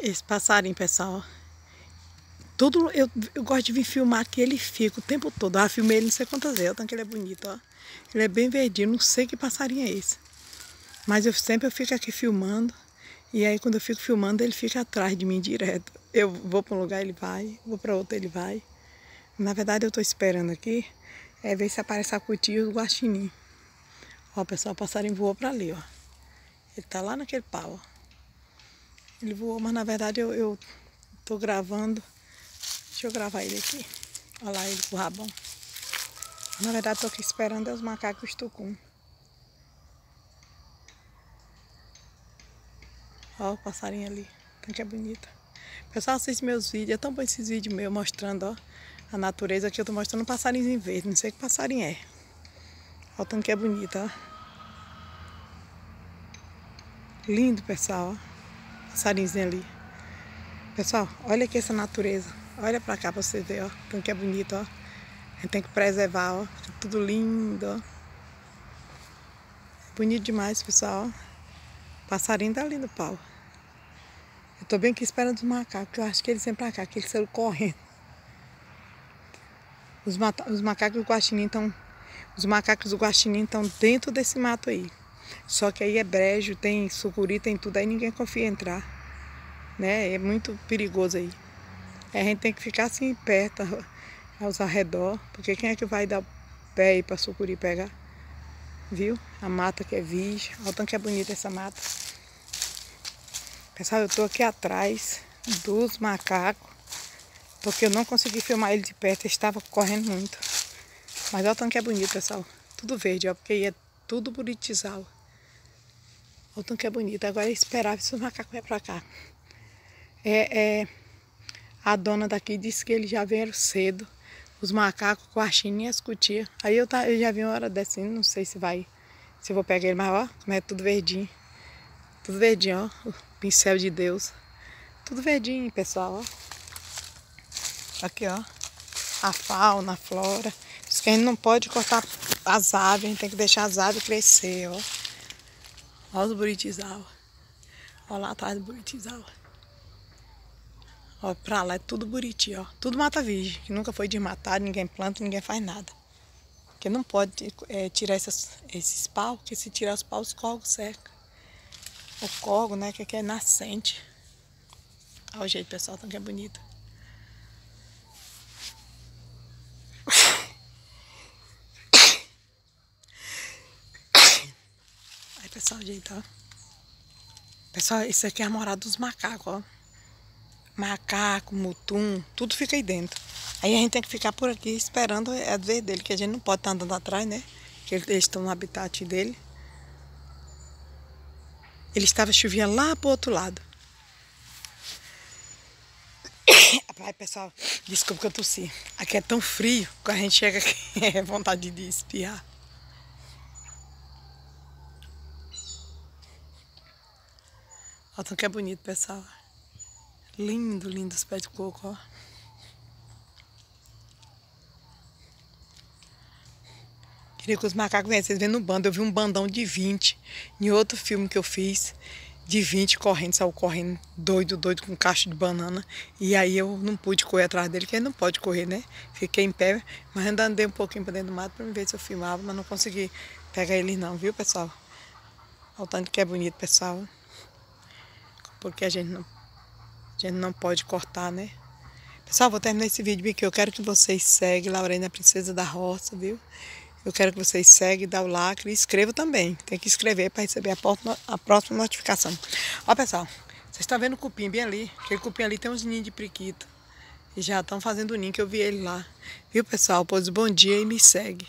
Esse passarinho, pessoal. Tudo, eu, eu gosto de vir filmar que ele fica o tempo todo. Ah, filmei ele não sei quantas vezes, tanto que ele é bonito, ó. Ele é bem verdinho, não sei que passarinho é esse. Mas eu sempre eu fico aqui filmando. E aí quando eu fico filmando, ele fica atrás de mim direto. Eu vou para um lugar, ele vai. Vou para outro, ele vai. Na verdade, eu estou esperando aqui. É ver se aparece a cutia e o guaxinim. Ó, pessoal, o passarinho voou para ali, ó. Ele tá lá naquele pau, ó. Ele voou, mas na verdade eu, eu tô gravando. Deixa eu gravar ele aqui. Olha lá ele com o rabão. Na verdade tô aqui esperando os macacos tucum. Ó o passarinho ali. Então que é bonito. Pessoal, assiste meus vídeos. É tão bom esses vídeos meus mostrando, ó. A natureza aqui eu tô mostrando um passarinho verde. Não sei que passarinho é. Olha o tanto que é bonito, ó. Lindo, pessoal, ó passarinho ali. Pessoal, olha aqui essa natureza. Olha pra cá pra você ver, ó. Como que é bonito, ó. A gente tem que preservar, ó. Tudo lindo, ó. Bonito demais, pessoal. Passarinho tá lindo, pau. Eu tô bem aqui esperando os macacos, eu acho que eles sempre pra cá, que eles saíram correndo. Os, os macacos do guaxinim estão... Os macacos do guaxinim estão dentro desse mato aí. Só que aí é brejo, tem sucuri, tem tudo, aí ninguém confia em entrar. Né? É muito perigoso aí. a gente tem que ficar assim perto, aos arredor, porque quem é que vai dar pé aí para sucuri pegar? Viu? A mata que é virgem. Olha o tanto que é bonita essa mata. Pessoal, eu tô aqui atrás dos macacos, porque eu não consegui filmar ele de perto, ele estava correndo muito. Mas olha o tanto que é bonito, pessoal. Tudo verde, ó, porque aí é tudo buritizal. Olha o tanto que é bonito. Agora é esperar se os macacos vêm pra cá. É, é, a dona daqui disse que eles já vieram cedo. Os macacos com a china as cutias. Aí eu, tá, eu já vi uma hora descendo, não sei se vai. Se eu vou pegar ele, mas ó, como é tudo verdinho. Tudo verdinho, ó. O pincel de Deus. Tudo verdinho, pessoal, ó. Aqui, ó. A fauna, a flora. Isso que a gente não pode cortar as aves, a gente tem que deixar as aves crescer, ó. Olha os buritizal. Olha lá atrás do buritizal. Ó, pra lá é tudo buriti, ó. Tudo mata virgem, que nunca foi desmatado, ninguém planta, ninguém faz nada. Porque não pode é, tirar essas, esses paus, porque se tirar os paus, os corgos seca. O corgo, né, que aqui é nascente. Olha o jeito, pessoal, tão que é bonito. Pessoal, ó. Pessoal, isso aqui é a morada dos macacos, ó. Macaco, mutum, tudo fica aí dentro. Aí a gente tem que ficar por aqui esperando a vez dele, que a gente não pode estar andando atrás, né? Que eles estão no habitat dele. Ele estava chovendo lá pro outro lado. Ai, pessoal, desculpa que eu tossi. Aqui é tão frio, quando a gente chega aqui é vontade de espiar. Olha o que é bonito, pessoal. Lindo, lindo os pés de coco, ó. Queria que os macacos viessem. Vendo no bando. Eu vi um bandão de 20 em outro filme que eu fiz. De 20 correndo, saiu correndo doido, doido com caixa de banana. E aí eu não pude correr atrás dele, porque ele não pode correr, né? Fiquei em pé, mas ainda andei um pouquinho para dentro do mato para ver se eu filmava, mas não consegui pegar ele não, viu, pessoal? Olha o tanto que é bonito, pessoal porque a gente não, a gente não pode cortar, né? Pessoal, vou terminar esse vídeo aqui. Eu quero que vocês seguem Laurena Princesa da Roça, viu? Eu quero que vocês seguem, dá o like e inscrevam também. Tem que inscrever para receber a, próxima notificação. Ó, pessoal, vocês estão vendo o cupim bem ali? Aquele cupim ali tem uns ninhos de priquito. E já estão fazendo ninho, que eu vi ele lá. Viu, pessoal? Pois bom dia e me segue.